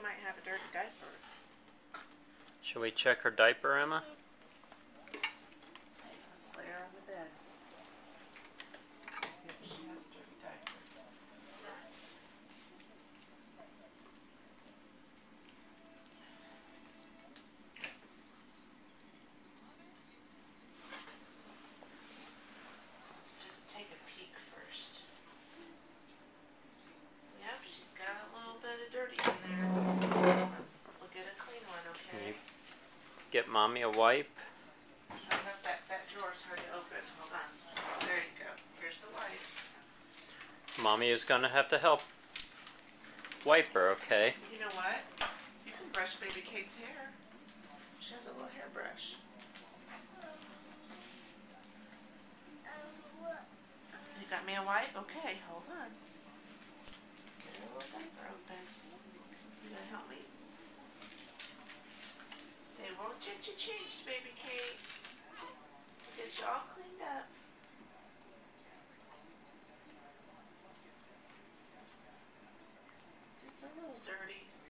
might have a dirty diaper. Should we check her diaper, Emma? Hey, let's lay her on the bed. See if she has a dirty diaper. Let's just take a peek first. Yep, she's got a little bit of dirty in there. We'll get a clean one, okay? you- Get mommy a wipe. I know that, that drawer's hard to open. Hold on. There you go. Here's the wipes. Mommy is gonna have to help wipe her, okay? You know what? You can brush baby Kate's hair. She has a little hairbrush. You got me a wipe? Okay, hold on. Get a little diaper Ginger changed, baby Kate.